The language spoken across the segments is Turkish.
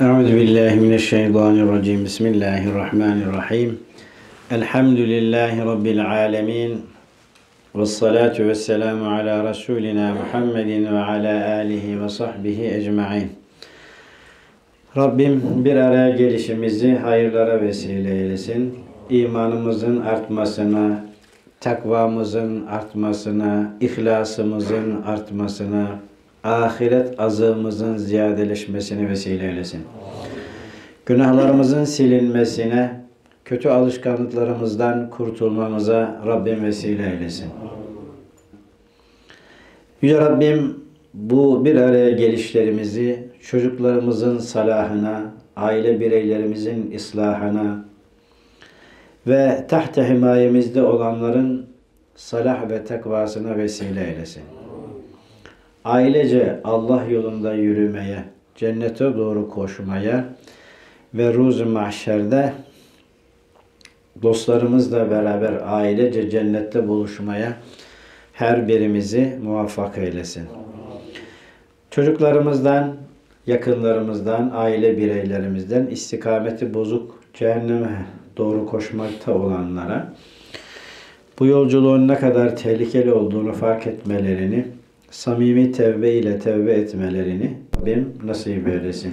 Euzu billahi mineşşeytanirracim. Bismillahirrahmanirrahim. Elhamdülillahi rabbil alamin. Ves salatu vesselamu ala rasulina Muhammedin ve ala alihi ve sahbihi ecmaîn. Rabbim bir araya gelişimizi hayırlara vesile eylesin. İmanımızın artmasına, takvamızın artmasına, ihlasımızın artmasına, ahiret azığımızın ziyadeleşmesine vesile eylesin. Günahlarımızın silinmesine, kötü alışkanlıklarımızdan kurtulmamıza Rabbim vesile eylesin. Yüce Rabbim bu bir araya gelişlerimizi çocuklarımızın salahına, aile bireylerimizin islahına ve tahta himayemizde olanların salah ve tekvasına vesile eylesin. Ailece Allah yolunda yürümeye, cennete doğru koşmaya ve ruz-u mahşerde dostlarımızla beraber ailece cennette buluşmaya her birimizi muvaffak eylesin. Çocuklarımızdan, yakınlarımızdan, aile bireylerimizden istikameti bozuk cehenneme doğru koşmakta olanlara bu yolculuğun ne kadar tehlikeli olduğunu fark etmelerini, samimi tevbe ile tevbe etmelerini Rabbim nasip eylesin.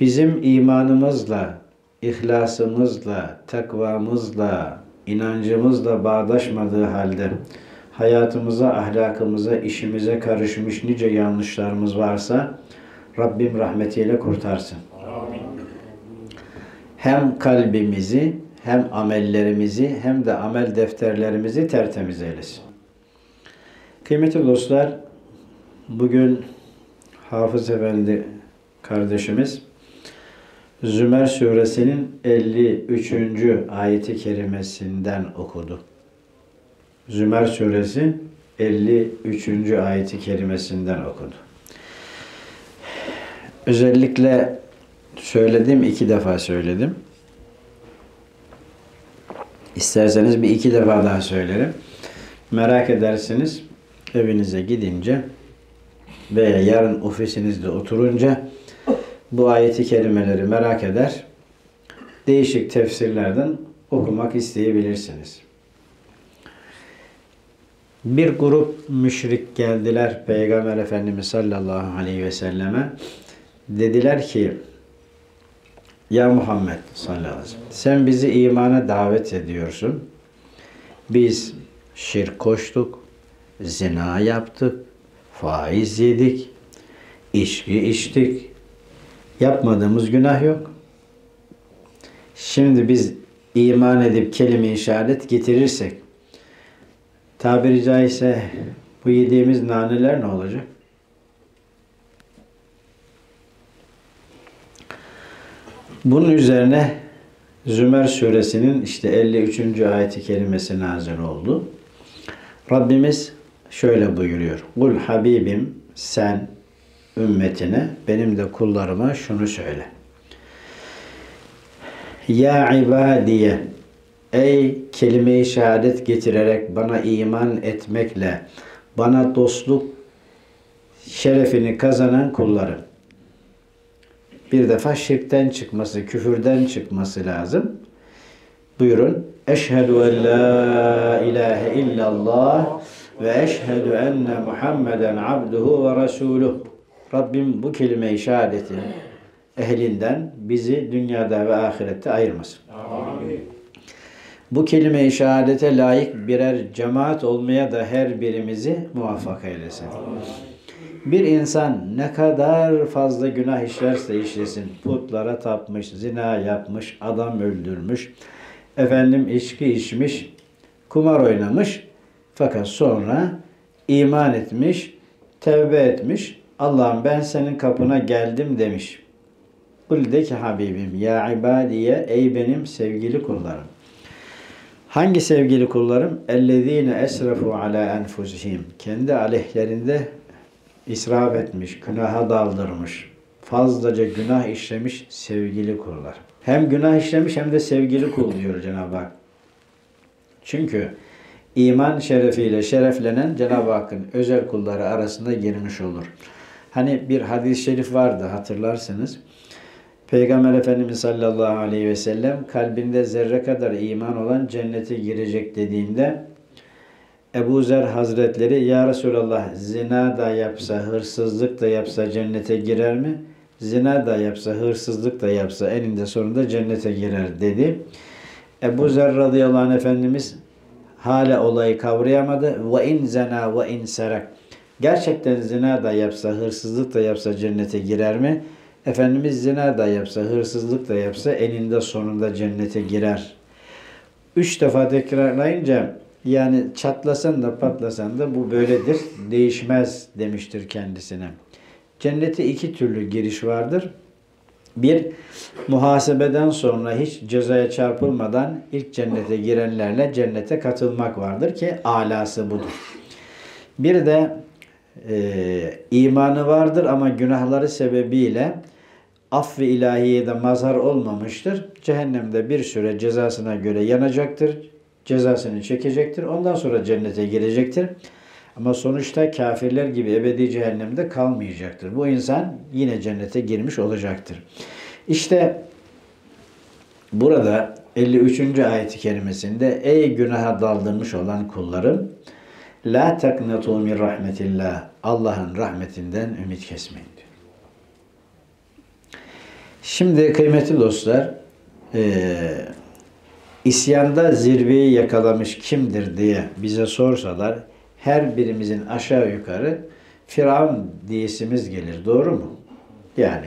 Bizim imanımızla, ihlasımızla, takvamızla, inancımızla bağdaşmadığı halde hayatımıza, ahlakımıza, işimize karışmış nice yanlışlarımız varsa Rabbim rahmetiyle kurtarsın. Hem kalbimizi, hem amellerimizi, hem de amel defterlerimizi tertemiz eylesin. Kıymetli dostlar, bugün Hafız Efendi kardeşimiz Zümer suresinin 53. ayeti kerimesinden okudu. Zümer suresi 53. ayeti kerimesinden okudu. Özellikle söyledim, iki defa söyledim. İsterseniz bir iki defa daha söylerim. Merak edersiniz evinize gidince veya yarın ofisinizde oturunca bu ayeti kerimeleri merak eder. Değişik tefsirlerden okumak isteyebilirsiniz. Bir grup müşrik geldiler Peygamber Efendimiz sallallahu aleyhi ve selleme. Dediler ki Ya Muhammed sallallahu aleyhi ve sellem sen bizi imana davet ediyorsun. Biz şirk koştuk, zina yaptık, faiz yedik, içki içtik. Yapmadığımız günah yok. Şimdi biz iman edip kelime-i şehadet getirirsek tabiri caizse bu yediğimiz naneler ne olacak? Bunun üzerine Zümer suresinin işte 53. ayeti kerimesi nazil oldu. Rabbimiz şöyle buyuruyor. Kul Habibim sen ümmetine benim de kullarıma şunu söyle. Ya ibadiye ey kelime-i şehadet getirerek bana iman etmekle bana dostluk şerefini kazanan kullarım. Bir defa şirkten çıkması, küfürden çıkması lazım. Buyurun. Eşhedü en la ilahe illallah ve eşhedü enne Muhammeden abduhu ve resuluh. Rabbim bu kelime-i şehadetin ehlinden bizi dünyada ve ahirette ayırmasın. Amin. Bu kelime-i şehadete layık birer cemaat olmaya da her birimizi muvaffak eylesin. Bir insan ne kadar fazla günah işlerse işlesin, putlara tapmış, zina yapmış, adam öldürmüş, efendim içki içmiş, kumar oynamış, fakat sonra iman etmiş, tevbe etmiş, Allah'ım ben senin kapına geldim demiş. Kul de ki Habibim ya ibadiye ey benim sevgili kullarım. Hangi sevgili kullarım? Ellezine esrafu ala enfusihim. Kendi aleyhlerinde israf etmiş, günaha daldırmış, fazlaca günah işlemiş sevgili kullar. Hem günah işlemiş hem de sevgili kul diyor Cenab-ı Hak. Çünkü iman şerefiyle şereflenen Cenab-ı Hakk'ın özel kulları arasında girmiş olur. Hani bir hadis-i şerif vardı hatırlarsınız. Peygamber Efendimiz sallallahu aleyhi ve sellem kalbinde zerre kadar iman olan cennete girecek dediğinde Ebu Zer Hazretleri Ya Resulallah zina da yapsa, hırsızlık da yapsa cennete girer mi? Zina da yapsa, hırsızlık da yapsa eninde sonunda cennete girer dedi. Ebu Zer radıyallahu anh Efendimiz hala olayı kavrayamadı. Ve in zena ve in serak. Gerçekten zina da yapsa, hırsızlık da yapsa cennete girer mi? Efendimiz zina da yapsa, hırsızlık da yapsa eninde sonunda cennete girer. Üç defa tekrarlayınca yani çatlasan da patlasan da bu böyledir, değişmez demiştir kendisine. Cennete iki türlü giriş vardır. Bir, muhasebeden sonra hiç cezaya çarpılmadan ilk cennete girenlerle cennete katılmak vardır ki alası budur. Bir de e, imanı vardır ama günahları sebebiyle affı ilahiyede mazhar olmamıştır. Cehennemde bir süre cezasına göre yanacaktır. Cezasını çekecektir. Ondan sonra cennete girecektir. Ama sonuçta kafirler gibi ebedi cehennemde kalmayacaktır. Bu insan yine cennete girmiş olacaktır. İşte burada 53. ayet-i kerimesinde ey günaha daldırmış olan kullarım la taknatu min rahmetillah Allah'ın rahmetinden ümit kesmeyin diyor. Şimdi kıymetli dostlar e, isyanda zirveyi yakalamış kimdir diye bize sorsalar her birimizin aşağı yukarı Firavun diyesimiz gelir. Doğru mu? Yani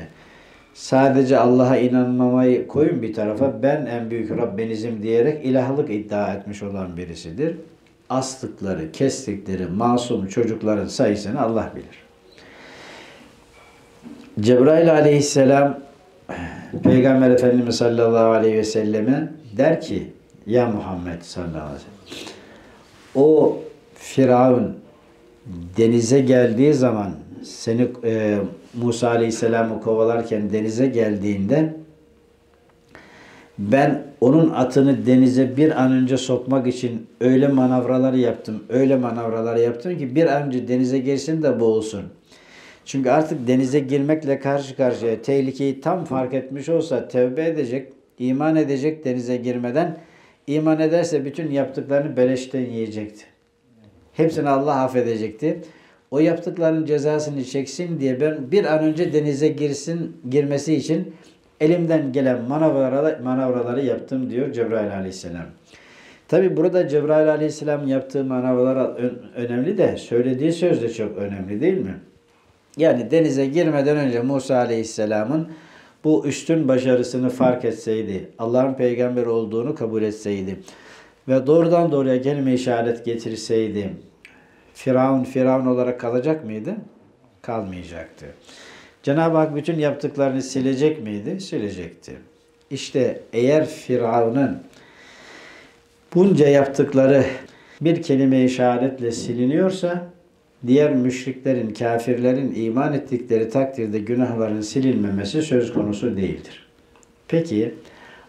sadece Allah'a inanmamayı koyun bir tarafa ben en büyük Rabbenizim diyerek ilahlık iddia etmiş olan birisidir. Astıkları, kestikleri masum çocukların sayısını Allah bilir. Cebrail aleyhisselam Peygamber Efendimiz sallallahu aleyhi ve selleme der ki ya Muhammed sallallahu aleyhi ve sellem o Firavun denize geldiği zaman seni e, Musa Aleyhisselam'ı kovalarken denize geldiğinde ben onun atını denize bir an önce sokmak için öyle manavralar yaptım, öyle manavralar yaptım ki bir an önce denize girsin de boğulsun. Çünkü artık denize girmekle karşı karşıya tehlikeyi tam fark etmiş olsa tevbe edecek, iman edecek denize girmeden iman ederse bütün yaptıklarını beleşten yiyecekti. Hepsini Allah affedecekti. O yaptıklarının cezasını çeksin diye ben bir an önce denize girsin girmesi için elimden gelen manavraları, manavraları yaptım diyor Cebrail aleyhisselam. Tabi burada Cebrail aleyhisselam yaptığı manavralar önemli de söylediği söz de çok önemli değil mi? Yani denize girmeden önce Musa aleyhisselamın bu üstün başarısını fark etseydi, Allah'ın peygamber olduğunu kabul etseydi ve doğrudan doğruya kelime işaret getirseydi Firavun Firavun olarak kalacak mıydı? Kalmayacaktı. Cenab-ı Hak bütün yaptıklarını silecek miydi? Silecekti. İşte eğer Firavun'un bunca yaptıkları bir kelime işaretle siliniyorsa diğer müşriklerin, kafirlerin iman ettikleri takdirde günahların silinmemesi söz konusu değildir. Peki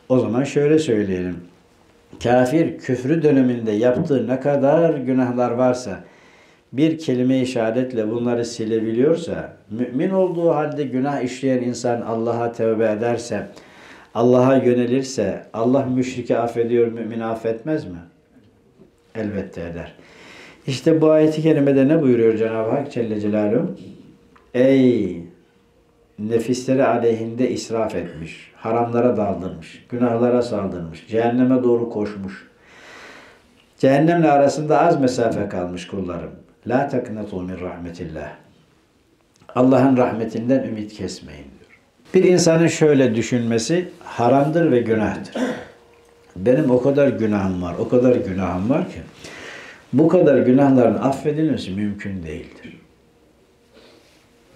o zaman şöyle söyleyelim. Kafir küfrü döneminde yaptığı ne kadar günahlar varsa bir kelime işaretle bunları silebiliyorsa, mümin olduğu halde günah işleyen insan Allah'a tevbe ederse, Allah'a yönelirse, Allah müşriki affediyor, mümin affetmez mi? Elbette eder. İşte bu ayeti kerimede ne buyuruyor Cenab-ı Hak Celle Celaluhu? Ey nefisleri aleyhinde israf etmiş, haramlara daldırmış, günahlara saldırmış, cehenneme doğru koşmuş. Cehennemle arasında az mesafe kalmış kullarım. La taknatu min rahmetillah. Allah'ın rahmetinden ümit kesmeyin diyor. Bir insanın şöyle düşünmesi haramdır ve günahtır. Benim o kadar günahım var, o kadar günahım var ki bu kadar günahların affedilmesi mümkün değildir.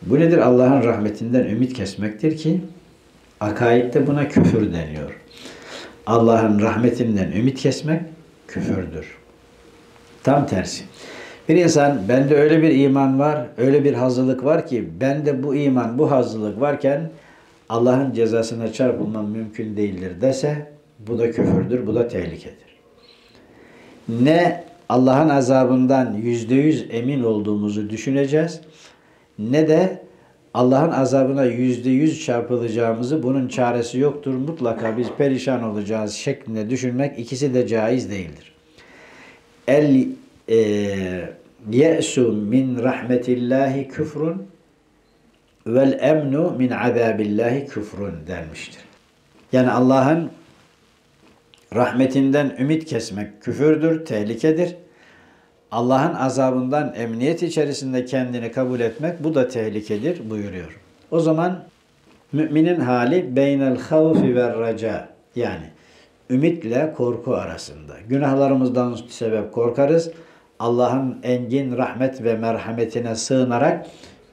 Bu nedir? Allah'ın rahmetinden ümit kesmektir ki akaidde buna küfür deniyor. Allah'ın rahmetinden ümit kesmek küfürdür. Tam tersi. Bir insan bende öyle bir iman var, öyle bir hazırlık var ki bende bu iman, bu hazırlık varken Allah'ın cezasına çarpılmam mümkün değildir dese bu da küfürdür, bu da tehlikedir. Ne Allah'ın azabından yüzde yüz emin olduğumuzu düşüneceğiz ne de Allah'ın azabına yüzde yüz çarpılacağımızı, bunun çaresi yoktur, mutlaka biz perişan olacağız şeklinde düşünmek ikisi de caiz değildir. El e, ye'su min rahmetillahi küfrun vel emnu min azabillahi küfrun denmiştir. Yani Allah'ın rahmetinden ümit kesmek küfürdür, tehlikedir. Allah'ın azabından emniyet içerisinde kendini kabul etmek bu da tehlikedir buyuruyor. O zaman müminin hali beynel havfi ve raca yani ümitle korku arasında. Günahlarımızdan sebep korkarız. Allah'ın engin rahmet ve merhametine sığınarak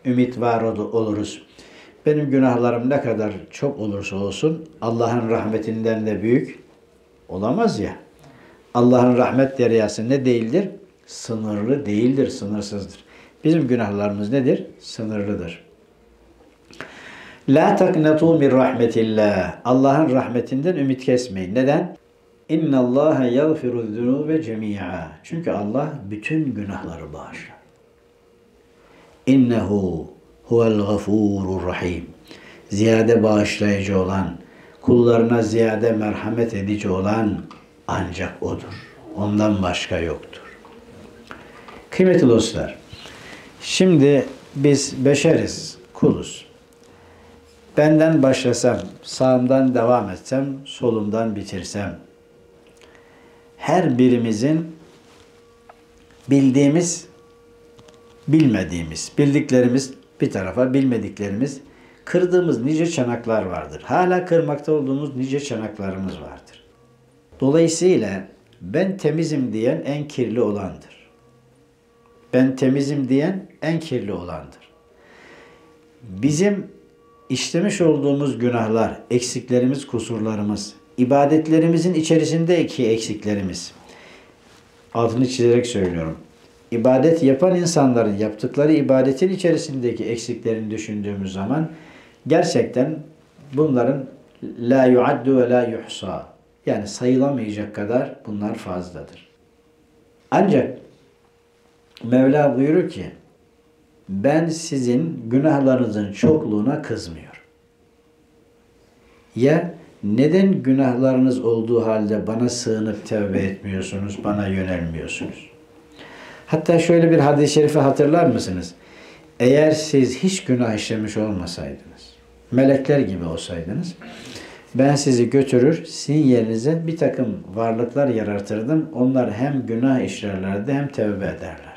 ümit var oluruz. Benim günahlarım ne kadar çok olursa olsun Allah'ın rahmetinden de büyük olamaz ya. Allah'ın rahmet deryası ne değildir? Sınırlı değildir, sınırsızdır. Bizim günahlarımız nedir? Sınırlıdır. La taknatu min rahmetillah. Allah'ın rahmetinden ümit kesmeyin. Neden? İnna Allah yaghfiru zunube cemi'a. Çünkü Allah bütün günahları bağışlar. İnnehu huvel gafurur rahim. Ziyade bağışlayıcı olan, kullarına ziyade merhamet edici olan ancak O'dur. Ondan başka yoktur. Kıymetli dostlar, şimdi biz beşeriz, kuluz. Benden başlasam, sağımdan devam etsem, solumdan bitirsem, her birimizin bildiğimiz, bilmediğimiz, bildiklerimiz bir tarafa, bilmediklerimiz, kırdığımız nice çanaklar vardır. Hala kırmakta olduğumuz nice çanaklarımız vardır. Dolayısıyla ben temizim diyen en kirli olandır. Ben temizim diyen en kirli olandır. Bizim işlemiş olduğumuz günahlar, eksiklerimiz, kusurlarımız, ibadetlerimizin içerisindeki eksiklerimiz. Altını çizerek söylüyorum. İbadet yapan insanların yaptıkları ibadetin içerisindeki eksiklerini düşündüğümüz zaman gerçekten bunların la yuaddu ve la yuhsa yani sayılamayacak kadar bunlar fazladır. Ancak Mevla buyurur ki ben sizin günahlarınızın çokluğuna kızmıyorum. Ya neden günahlarınız olduğu halde bana sığınıp tevbe etmiyorsunuz, bana yönelmiyorsunuz? Hatta şöyle bir hadis-i şerifi hatırlar mısınız? Eğer siz hiç günah işlemiş olmasaydınız, melekler gibi olsaydınız, ben sizi götürür, sizin yerinize bir takım varlıklar yaratırdım. Onlar hem günah işlerlerdi hem tevbe ederlerdi.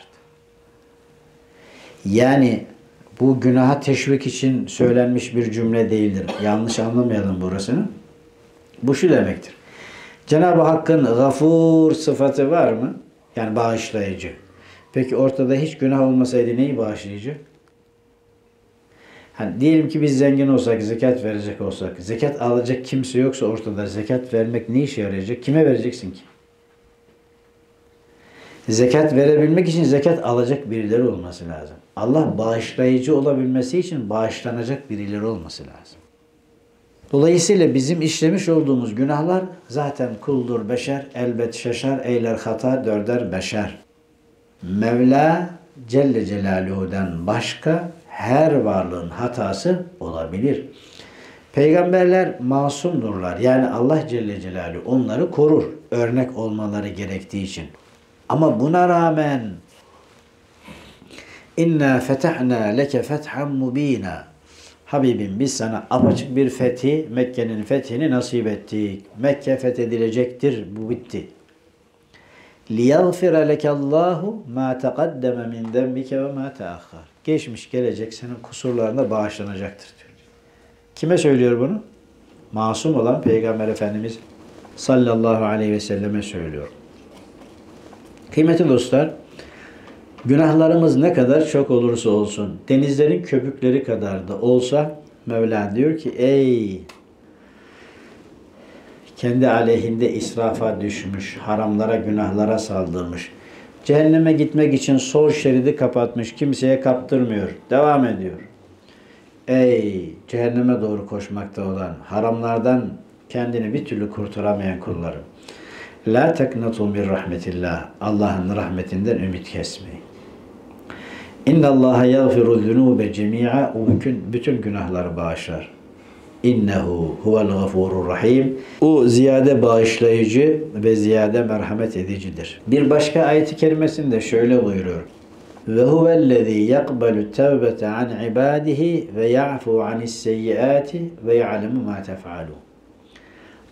Yani bu günaha teşvik için söylenmiş bir cümle değildir. Yanlış anlamayalım burasını. Bu şu demektir. Cenab-ı Hakk'ın gafur sıfatı var mı? Yani bağışlayıcı. Peki ortada hiç günah olmasaydı neyi bağışlayıcı? Hani diyelim ki biz zengin olsak, zekat verecek olsak, zekat alacak kimse yoksa ortada zekat vermek ne işe yarayacak? Kime vereceksin ki? Zekat verebilmek için zekat alacak birileri olması lazım. Allah bağışlayıcı olabilmesi için bağışlanacak birileri olması lazım. Dolayısıyla bizim işlemiş olduğumuz günahlar zaten kuldur beşer, elbet şaşar, eyler hata, dörder beşer. Mevla Celle Celaluhu'dan başka her varlığın hatası olabilir. Peygamberler masumdurlar. Yani Allah Celle Celaluhu onları korur. Örnek olmaları gerektiği için. Ama buna rağmen inna fetahna leke fethan mubina. Habibim biz sana apaçık bir fethi, Mekke'nin fethini nasip ettik. Mekke fethedilecektir. Bu bitti. لِيَغْفِرَ لَكَ اللّٰهُ مَا تَقَدَّمَ مِنْ ذَنْبِكَ وَمَا تَأَخَّرَ Geçmiş gelecek senin kusurlarına bağışlanacaktır diyor. Kime söylüyor bunu? Masum olan Peygamber Efendimiz sallallahu aleyhi ve selleme söylüyor. Kıymetli dostlar, günahlarımız ne kadar çok olursa olsun, denizlerin köpükleri kadar da olsa Mevla diyor ki ey kendi aleyhinde israfa düşmüş, haramlara, günahlara saldırmış. Cehenneme gitmek için sol şeridi kapatmış, kimseye kaptırmıyor. Devam ediyor. Ey cehenneme doğru koşmakta olan, haramlardan kendini bir türlü kurtaramayan kullarım. La teknatu min rahmetillah. Allah'ın rahmetinden ümit kesmeyin. İnna Allah yaghfiru zunuba cemi'a. O bütün, bütün günahları bağışlar. İnnehu huvel gafurur rahim. O ziyade bağışlayıcı ve ziyade merhamet edicidir. Bir başka ayet-i kerimesinde şöyle buyuruyor. Ve huvellezî yakbalu tevbete an ibadihi ve ya'fu anis seyyiati ve ya'lemu ma tef'alun.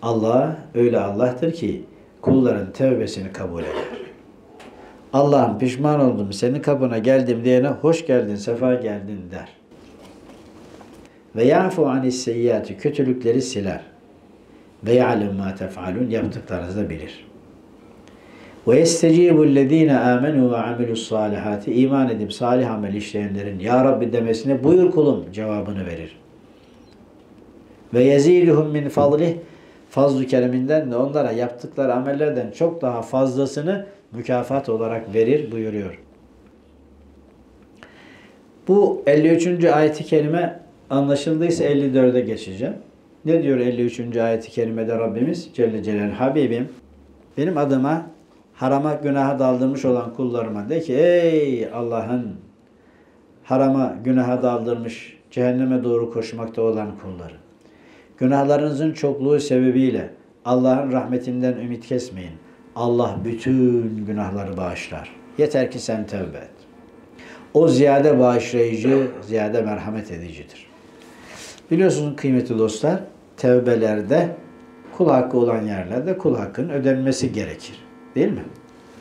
Allah öyle Allah'tır ki kulların tevbesini kabul eder. Allah'ım pişman oldum, senin kapına geldim diyene hoş geldin, sefa geldin der. Ve ya'fu anis kötülükleri siler. Ve ya'lem ma tef'alun yaptıklarınızı da bilir. Ve yestecibu ellezine amenu ve amilus salihati iman edip salih amel işleyenlerin ya Rabbi demesine buyur kulum cevabını verir. Ve yeziduhum min fadlih fazl-ı kereminden de onlara yaptıkları amellerden çok daha fazlasını mükafat olarak verir buyuruyor. Bu 53. ayeti kerime anlaşıldıysa 54'e geçeceğim. Ne diyor 53. ayeti kerimede Rabbimiz Celle Celal Habibim benim adıma harama günaha daldırmış olan kullarıma de ki ey Allah'ın harama günaha daldırmış cehenneme doğru koşmakta olan kulları. Günahlarınızın çokluğu sebebiyle Allah'ın rahmetinden ümit kesmeyin. Allah bütün günahları bağışlar. Yeter ki sen tevbe et. O ziyade bağışlayıcı, ziyade merhamet edicidir. Biliyorsunuz kıymetli dostlar, tevbelerde kul hakkı olan yerlerde kul hakkının ödenmesi gerekir. Değil mi?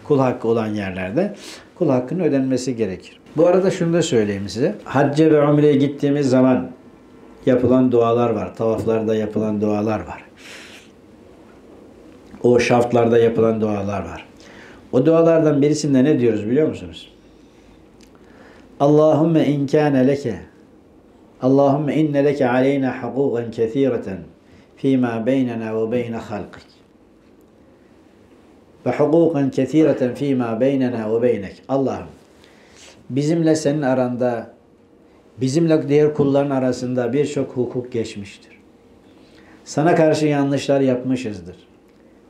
Kul hakkı olan yerlerde kul hakkının ödenmesi gerekir. Bu arada şunu da söyleyeyim size. Hacca ve umreye gittiğimiz zaman yapılan dualar var. Tavaflarda yapılan dualar var. O şaftlarda yapılan dualar var. O dualardan birisinde ne diyoruz biliyor musunuz? Allahümme in kâne leke Allahümme inne leke aleyna hukuken kethireten fîmâ beynena ve beyne halkik ve hukuken kethireten fîmâ beynena ve beynek Allah'ım bizimle senin aranda bizimle diğer kulların arasında birçok hukuk geçmiştir. Sana karşı yanlışlar yapmışızdır.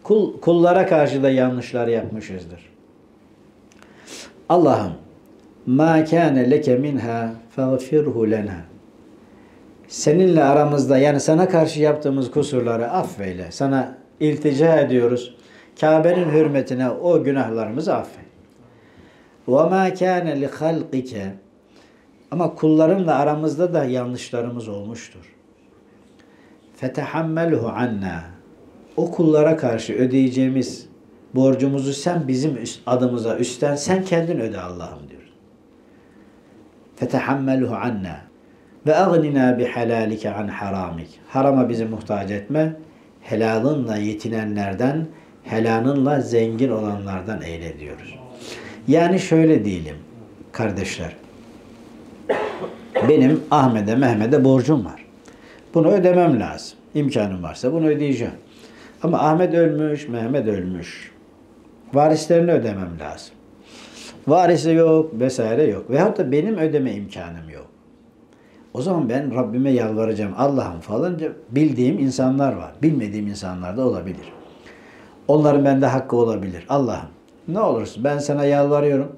Kul, kullara karşı da yanlışlar yapmışızdır. Allah'ım ma kâne leke minha feğfirhu lena. Seninle aramızda yani sana karşı yaptığımız kusurları affeyle. Sana iltica ediyoruz. Kabe'nin hürmetine o günahlarımızı ma kâne li halqike ama kullarınla aramızda da yanlışlarımız olmuştur. Fetehammelhu anna. O kullara karşı ödeyeceğimiz borcumuzu sen bizim adımıza üstten sen kendin öde Allah'ım diyor. Fetehammelhu anna ve agnina bi halalike an haramik. Harama bizi muhtaç etme. Helalınla yetinenlerden, helalınla zengin olanlardan eyle diyoruz. Yani şöyle diyelim kardeşler. Benim Ahmet'e, Mehmet'e borcum var. Bunu ödemem lazım. İmkanım varsa bunu ödeyeceğim. Ama Ahmet ölmüş, Mehmet ölmüş. Varislerini ödemem lazım. Varisi yok, vesaire yok. Veyahut da benim ödeme imkanım yok. O zaman ben Rabbime yalvaracağım. Allah'ım falanca bildiğim insanlar var. Bilmediğim insanlar da olabilir. Onların bende hakkı olabilir. Allah'ım ne olursun ben sana yalvarıyorum.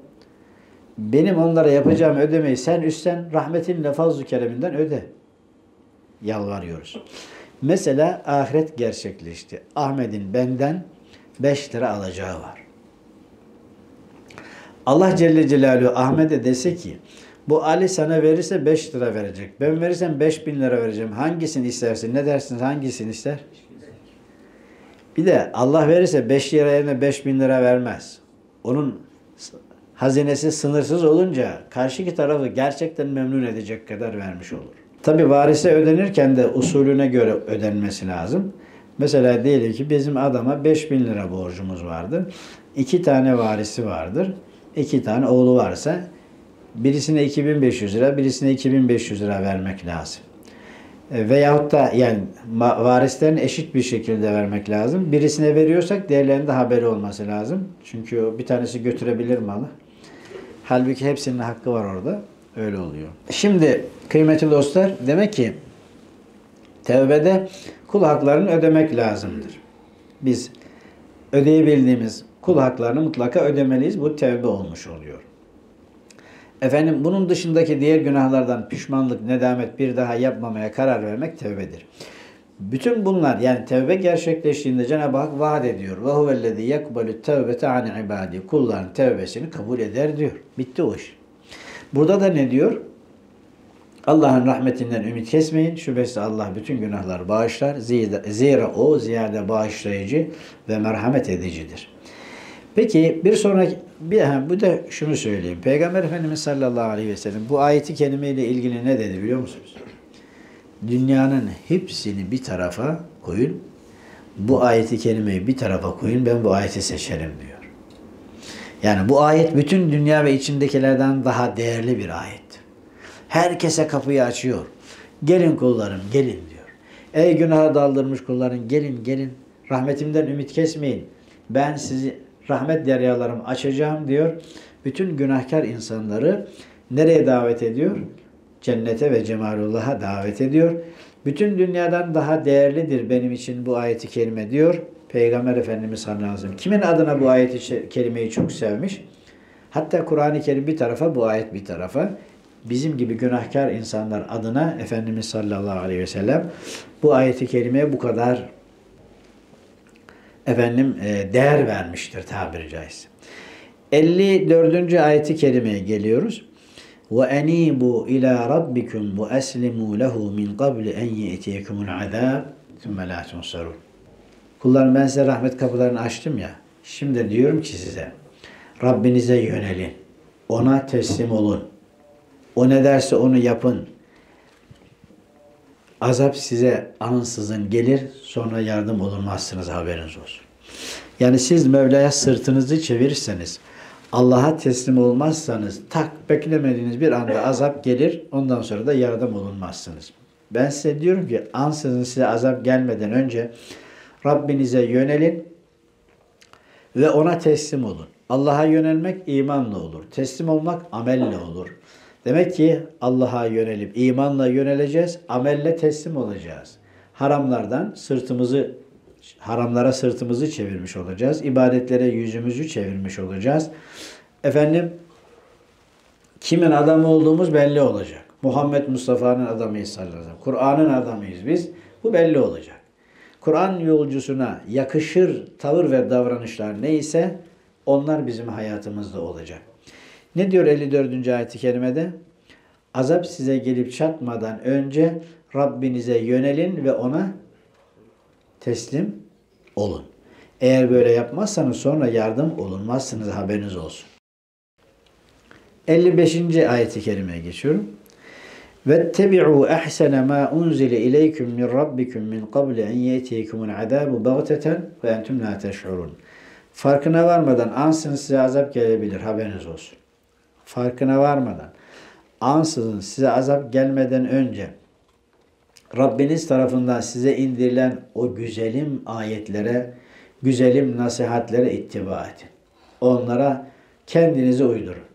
Benim onlara yapacağım ödemeyi sen üstten rahmetinle fazl-ı kereminden öde. Yalvarıyoruz. Mesela ahiret gerçekleşti. Ahmet'in benden 5 lira alacağı var. Allah Celle Celaluhu Ahmet'e dese ki bu Ali sana verirse 5 lira verecek. Ben verirsem 5 bin lira vereceğim. Hangisini istersin? Ne dersiniz? Hangisini ister? Bir de Allah verirse 5 lira yerine 5 bin lira vermez. Onun hazinesi sınırsız olunca karşıki tarafı gerçekten memnun edecek kadar vermiş olur. Tabi varise ödenirken de usulüne göre ödenmesi lazım. Mesela diyelim ki bizim adama 5 bin lira borcumuz vardır. İki tane varisi vardır. İki tane oğlu varsa birisine 2500 lira, birisine 2500 lira vermek lazım. E, veyahut da yani varislerin eşit bir şekilde vermek lazım. Birisine veriyorsak diğerlerinde haberi olması lazım. Çünkü bir tanesi götürebilir malı. Halbuki hepsinin hakkı var orada. Öyle oluyor. Şimdi kıymetli dostlar demek ki tevbede kul haklarını ödemek lazımdır. Biz ödeyebildiğimiz kul haklarını mutlaka ödemeliyiz. Bu tevbe olmuş oluyor. Efendim bunun dışındaki diğer günahlardan pişmanlık, nedamet bir daha yapmamaya karar vermek tevbedir. Bütün bunlar yani tevbe gerçekleştiğinde Cenab-ı Hak vaat ediyor. Ve huvellezî yekbelü tevbete an ibâdî. Kulların tevbesini kabul eder diyor. Bitti o iş. Burada da ne diyor? Allah'ın rahmetinden ümit kesmeyin. Şüphesiz Allah bütün günahları bağışlar. Zira o ziyade bağışlayıcı ve merhamet edicidir. Peki bir sonraki bir bu da şunu söyleyeyim. Peygamber Efendimiz sallallahu aleyhi ve sellem bu ayeti kelime ile ilgili ne dedi biliyor musunuz? Dünyanın hepsini bir tarafa koyun. Bu ayeti kelimeyi bir tarafa koyun. Ben bu ayeti seçerim diyor. Yani bu ayet bütün dünya ve içindekilerden daha değerli bir ayet. Herkese kapıyı açıyor. Gelin kullarım gelin diyor. Ey günaha daldırmış kullarım gelin gelin. Rahmetimden ümit kesmeyin. Ben sizi rahmet deryalarımı açacağım diyor. Bütün günahkar insanları nereye davet ediyor? Cennete ve cemalullah'a davet ediyor. Bütün dünyadan daha değerlidir benim için bu ayeti kerime diyor. Peygamber Efendimiz sallallahu aleyhi ve sellem. Kimin adına bu ayeti kerimeyi çok sevmiş? Hatta Kur'an-ı Kerim bir tarafa, bu ayet bir tarafa. Bizim gibi günahkar insanlar adına Efendimiz sallallahu aleyhi ve sellem bu ayeti kerimeye bu kadar efendim e, değer vermiştir tabiri caizse. 54. ayeti kerimeye geliyoruz. İla rabbikum ve eslimu lehu min qabli en ye'tiyekumul azab thumme la tunsarun. Kullarım ben size rahmet kapılarını açtım ya. Şimdi diyorum ki size Rabbinize yönelin. Ona teslim olun. O ne derse onu yapın. Azap size ansızın gelir, sonra yardım olunmazsınız haberiniz olsun. Yani siz Mevla'ya sırtınızı çevirirseniz, Allah'a teslim olmazsanız, tak beklemediğiniz bir anda azap gelir, ondan sonra da yardım olunmazsınız. Ben size diyorum ki ansızın size azap gelmeden önce Rabbinize yönelin ve ona teslim olun. Allah'a yönelmek imanla olur. Teslim olmak amelle olur. Demek ki Allah'a yönelip imanla yöneleceğiz, amelle teslim olacağız. Haramlardan sırtımızı haramlara sırtımızı çevirmiş olacağız. İbadetlere yüzümüzü çevirmiş olacağız. Efendim kimin adamı olduğumuz belli olacak. Muhammed Mustafa'nın adamıyız sallallahu aleyhi. Kur'an'ın adamıyız biz. Bu belli olacak. Kur'an yolcusuna yakışır tavır ve davranışlar neyse onlar bizim hayatımızda olacak. Ne diyor 54. ayet-i kerimede? Azap size gelip çatmadan önce Rabbinize yönelin ve ona teslim olun. Eğer böyle yapmazsanız sonra yardım olunmazsınız haberiniz olsun. 55. ayet-i kerimeye geçiyorum. وَاتَّبِعُوا اَحْسَنَ مَا اُنْزِلَ اِلَيْكُمْ مِنْ رَبِّكُمْ مِنْ قَبْلِ اَنْ يَيْتِيكُمُ الْعَذَابُ بَغْتَةً وَاَنْتُمْ لَا تَشْعُرُونَ Farkına varmadan ansızın size azap gelebilir haberiniz olsun. Farkına varmadan ansızın size azap gelmeden önce Rabbiniz tarafından size indirilen o güzelim ayetlere, güzelim nasihatlere ittiba edin. Onlara kendinizi uydurun.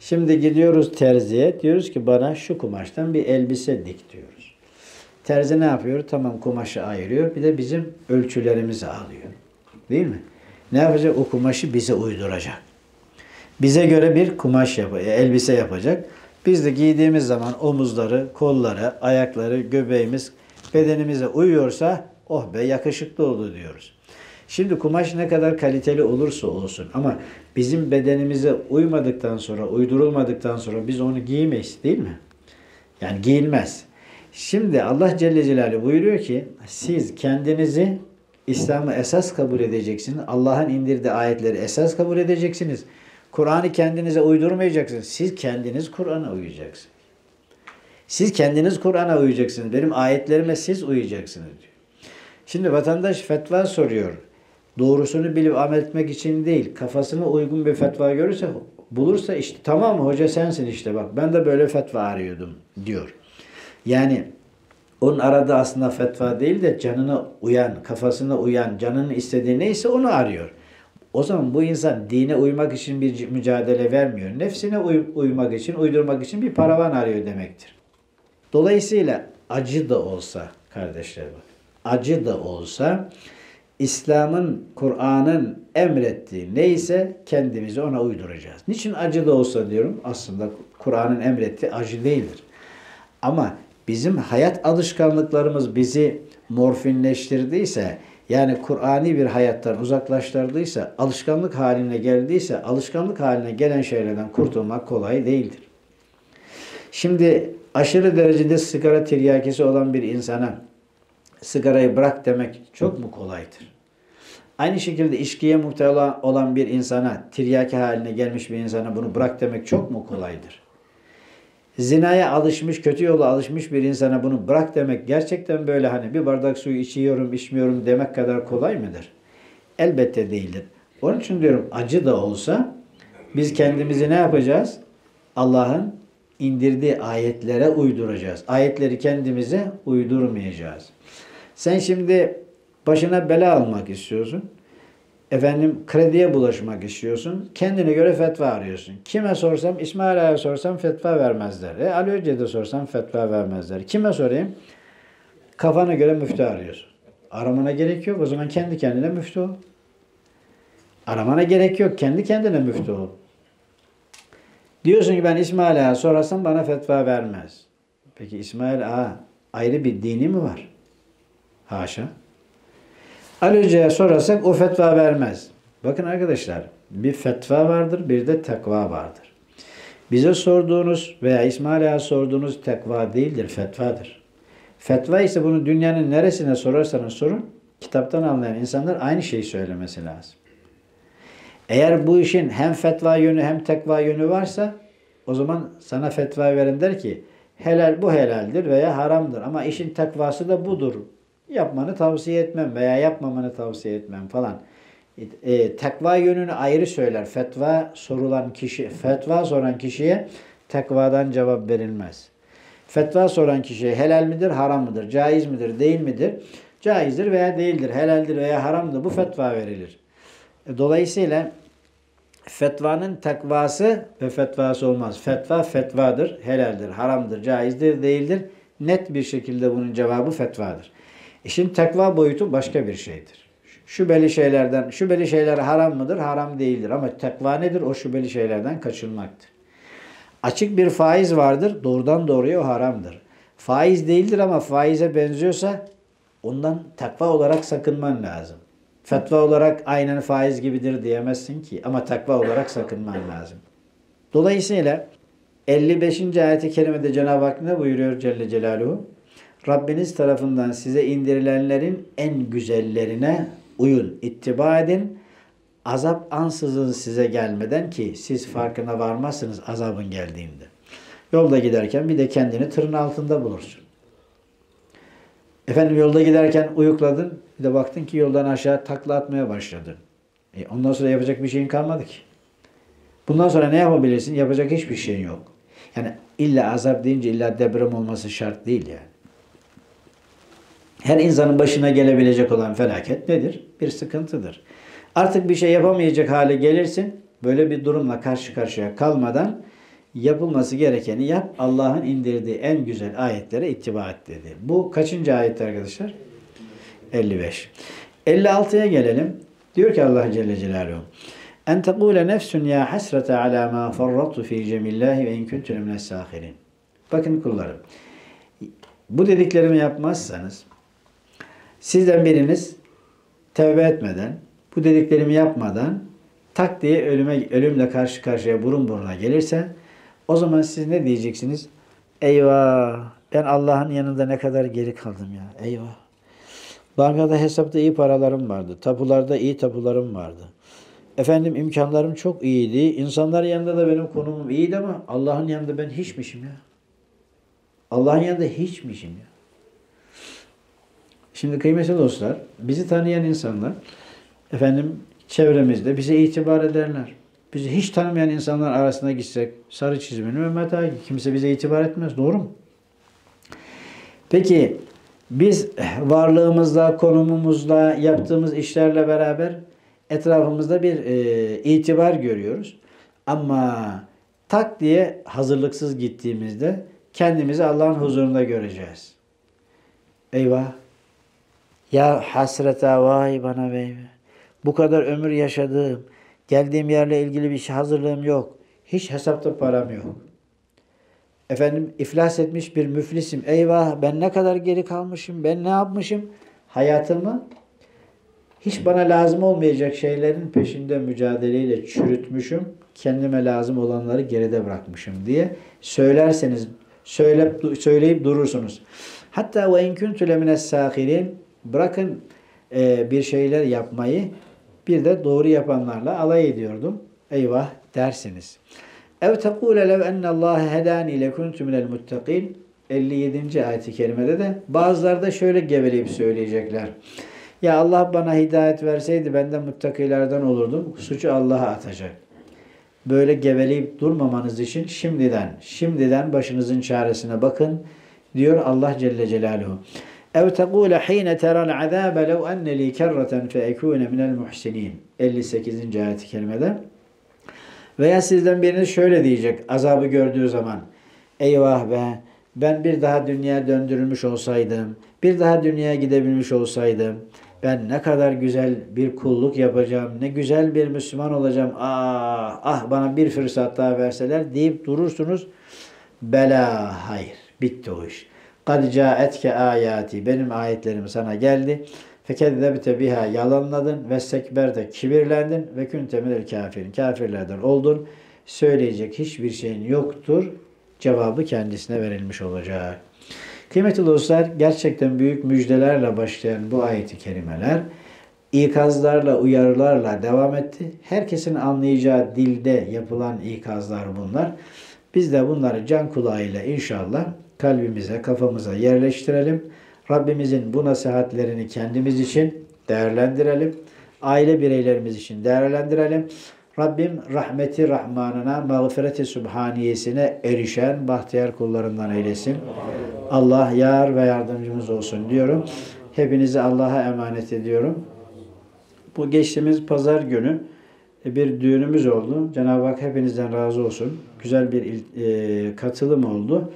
Şimdi gidiyoruz terziye. Diyoruz ki bana şu kumaştan bir elbise dik diyoruz. Terzi ne yapıyor? Tamam kumaşı ayırıyor. Bir de bizim ölçülerimizi alıyor. Değil mi? Ne yapacak? O kumaşı bize uyduracak. Bize göre bir kumaş yap elbise yapacak. Biz de giydiğimiz zaman omuzları, kolları, ayakları, göbeğimiz bedenimize uyuyorsa oh be yakışıklı oldu diyoruz. Şimdi kumaş ne kadar kaliteli olursa olsun ama bizim bedenimize uymadıktan sonra, uydurulmadıktan sonra biz onu giymeyiz değil mi? Yani giyilmez. Şimdi Allah Celle Celaluhu buyuruyor ki siz kendinizi İslam'ı esas kabul edeceksiniz. Allah'ın indirdiği ayetleri esas kabul edeceksiniz. Kur'an'ı kendinize uydurmayacaksınız. Siz kendiniz Kur'an'a uyacaksınız. Siz kendiniz Kur'an'a uyacaksınız. Benim ayetlerime siz uyacaksınız diyor. Şimdi vatandaş fetva soruyor. Doğrusunu bilip amel etmek için değil, kafasına uygun bir fetva görürse, bulursa işte tamam hoca sensin işte bak ben de böyle fetva arıyordum diyor. Yani onun aradığı aslında fetva değil de canına uyan, kafasına uyan, canının istediği neyse onu arıyor. O zaman bu insan dine uymak için bir mücadele vermiyor. Nefsine uy uymak için, uydurmak için bir paravan arıyor demektir. Dolayısıyla acı da olsa kardeşler bak, acı da olsa İslam'ın, Kur'an'ın emrettiği neyse kendimizi ona uyduracağız. Niçin acı da olsa diyorum aslında Kur'an'ın emrettiği acı değildir. Ama bizim hayat alışkanlıklarımız bizi morfinleştirdiyse yani Kur'ani bir hayattan uzaklaştırdıysa, alışkanlık haline geldiyse, alışkanlık haline gelen şeylerden kurtulmak kolay değildir. Şimdi aşırı derecede sigara tiryakisi olan bir insana sigarayı bırak demek çok mu kolaydır? Aynı şekilde içkiye muhtela olan bir insana, tiryaki haline gelmiş bir insana bunu bırak demek çok mu kolaydır? Zinaya alışmış, kötü yola alışmış bir insana bunu bırak demek gerçekten böyle hani bir bardak suyu içiyorum, içmiyorum demek kadar kolay mıdır? Elbette değildir. Onun için diyorum acı da olsa biz kendimizi ne yapacağız? Allah'ın indirdiği ayetlere uyduracağız. Ayetleri kendimize uydurmayacağız. Sen şimdi başına bela almak istiyorsun. Efendim krediye bulaşmak istiyorsun. Kendine göre fetva arıyorsun. Kime sorsam, İsmail Ağa'ya sorsam fetva vermezler. E, Ali Hoca'ya sorsam fetva vermezler. Kime sorayım? Kafana göre müftü arıyorsun. Aramana gerek yok. O zaman kendi kendine müftü ol. Aramana gerek yok. Kendi kendine müftü ol. Diyorsun ki ben İsmail Ağa sorarsam bana fetva vermez. Peki İsmail Ağa ayrı bir dini mi var? Haşa. Ali Hoca'ya sorarsak o fetva vermez. Bakın arkadaşlar bir fetva vardır bir de tekva vardır. Bize sorduğunuz veya İsmail Ağa sorduğunuz tekva değildir, fetvadır. Fetva ise bunu dünyanın neresine sorarsanız sorun, kitaptan anlayan insanlar aynı şeyi söylemesi lazım. Eğer bu işin hem fetva yönü hem tekva yönü varsa o zaman sana fetva veren der ki helal bu helaldir veya haramdır ama işin tekvası da budur. Yapmanı tavsiye etmem veya yapmamanı tavsiye etmem falan. E, tekva yönünü ayrı söyler. Fetva sorulan kişi, fetva soran kişiye tekvadan cevap verilmez. Fetva soran kişiye helal midir, haram mıdır, caiz midir, değil midir? Caizdir veya değildir, helaldir veya haramdır. Bu fetva verilir. E, dolayısıyla fetvanın takvası ve fetvası olmaz. Fetva fetvadır, helaldir, haramdır, caizdir, değildir. Net bir şekilde bunun cevabı fetvadır. İşin takva boyutu başka bir şeydir. Şüpheli şeylerden, şüpheli şeyler haram mıdır? Haram değildir. Ama takva nedir? O şüpheli şeylerden kaçınmaktır. Açık bir faiz vardır. Doğrudan doğruya o haramdır. Faiz değildir ama faize benziyorsa ondan takva olarak sakınman lazım. Fetva olarak aynen faiz gibidir diyemezsin ki ama takva olarak sakınman lazım. Dolayısıyla 55. ayeti kerimede Cenab-ı Hak ne buyuruyor Celle Celaluhu? Rabbiniz tarafından size indirilenlerin en güzellerine uyun, ittiba edin. Azap ansızın size gelmeden ki siz farkına varmazsınız azabın geldiğinde. Yolda giderken bir de kendini tırın altında bulursun. Efendim yolda giderken uyukladın, bir de baktın ki yoldan aşağı takla atmaya başladın. E ondan sonra yapacak bir şeyin kalmadı ki. Bundan sonra ne yapabilirsin? Yapacak hiçbir şeyin yok. Yani illa azap deyince illa deprem olması şart değil yani. Her insanın başına gelebilecek olan felaket nedir? Bir sıkıntıdır. Artık bir şey yapamayacak hale gelirsin. Böyle bir durumla karşı karşıya kalmadan yapılması gerekeni yap. Allah'ın indirdiği en güzel ayetlere ittiba et dedi. Bu kaçıncı ayet arkadaşlar? 55. 56'ya gelelim. Diyor ki Allah Celle Celaluhu. En tekule nefsun ya hasrete ala ma farrattu fi cemillahi ve in kuntu mines sahirin. Bakın kullarım. Bu dediklerimi yapmazsanız sizden biriniz tevbe etmeden, bu dediklerimi yapmadan tak diye ölüme, ölümle karşı karşıya burun buruna gelirse o zaman siz ne diyeceksiniz? Eyvah ben Allah'ın yanında ne kadar geri kaldım ya. Eyvah. Bankada hesapta iyi paralarım vardı. Tapularda iyi tapularım vardı. Efendim imkanlarım çok iyiydi. İnsanlar yanında da benim konumum iyiydi ama Allah'ın yanında ben hiçmişim ya. Allah'ın yanında hiçmişim ya. Şimdi kıymetli dostlar, bizi tanıyan insanlar efendim çevremizde bize itibar ederler. Bizi hiç tanımayan insanlar arasında gitsek sarı çizmeli Mehmet Agi. Kimse bize itibar etmez. Doğru mu? Peki biz varlığımızla, konumumuzla, yaptığımız işlerle beraber etrafımızda bir e, itibar görüyoruz. Ama tak diye hazırlıksız gittiğimizde kendimizi Allah'ın huzurunda göreceğiz. Eyvah! Ya hasreta vay bana bey. Bu kadar ömür yaşadığım, geldiğim yerle ilgili bir şey hazırlığım yok. Hiç hesapta param yok. Efendim iflas etmiş bir müflisim. Eyvah ben ne kadar geri kalmışım, ben ne yapmışım? Hayatımı hiç bana lazım olmayacak şeylerin peşinde mücadeleyle çürütmüşüm. Kendime lazım olanları geride bırakmışım diye söylerseniz söyleyip, söyleyip durursunuz. Hatta ve in kuntu lemines bırakın e, bir şeyler yapmayı bir de doğru yapanlarla alay ediyordum. Eyvah dersiniz. Ev tekule lev ennallâhe hedâni lekuntu minel muttakin 57. ayet-i kerimede de bazıları da şöyle geveleyip söyleyecekler. Ya Allah bana hidayet verseydi ben de muttakilerden olurdum. Suçu Allah'a atacak. Böyle geveleyip durmamanız için şimdiden, şimdiden başınızın çaresine bakın diyor Allah Celle Celaluhu. Tekule hine teral azabe lev enne li kerreten fe ekune minel muhsinin. 58. ayet-i kerimede. Veya sizden biriniz şöyle diyecek azabı gördüğü zaman. Eyvah be ben bir daha dünyaya döndürülmüş olsaydım, bir daha dünyaya gidebilmiş olsaydım, ben ne kadar güzel bir kulluk yapacağım, ne güzel bir Müslüman olacağım, ah, ah bana bir fırsat daha verseler deyip durursunuz. Bela, hayır, bitti o iş. قَدْ جَاءَتْكَ ayati Benim ayetlerim sana geldi. Fekezzebte biha yalanladın ve sekberde kibirlendin ve künte minel kafirin. Kafirlerden oldun. Söyleyecek hiçbir şeyin yoktur. Cevabı kendisine verilmiş olacak. Kıymetli dostlar gerçekten büyük müjdelerle başlayan bu ayeti kerimeler ikazlarla, uyarılarla devam etti. Herkesin anlayacağı dilde yapılan ikazlar bunlar. Biz de bunları can kulağıyla inşallah kalbimize, kafamıza yerleştirelim. Rabbimizin bu nasihatlerini kendimiz için değerlendirelim. Aile bireylerimiz için değerlendirelim. Rabbim rahmeti rahmanına, mağfireti subhaniyesine erişen bahtiyar kullarından eylesin. Allah yar ve yardımcımız olsun diyorum. Hepinizi Allah'a emanet ediyorum. Bu geçtiğimiz pazar günü bir düğünümüz oldu. Cenab-ı Hak hepinizden razı olsun. Güzel bir e, katılım oldu.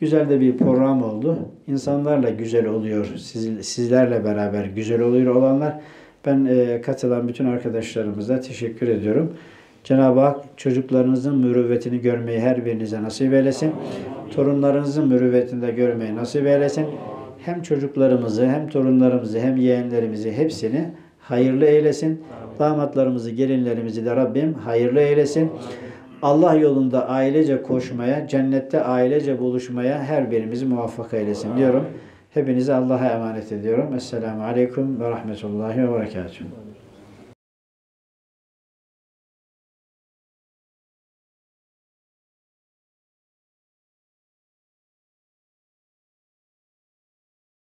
Güzel de bir program oldu. İnsanlarla güzel oluyor. Siz, sizlerle beraber güzel oluyor olanlar. Ben e, katılan bütün arkadaşlarımıza teşekkür ediyorum. Cenab-ı Hak çocuklarınızın mürüvvetini görmeyi her birinize nasip eylesin. Torunlarınızın mürüvvetinde görmeyi nasip eylesin. Hem çocuklarımızı hem torunlarımızı hem yeğenlerimizi hepsini hayırlı eylesin. Damatlarımızı, gelinlerimizi de Rabbim hayırlı eylesin. Allah yolunda ailece koşmaya, cennette ailece buluşmaya her birimizi muvaffak eylesin diyorum. Hepinizi Allah'a emanet ediyorum. Esselamu Aleyküm ve Rahmetullahi ve Berekatuhu.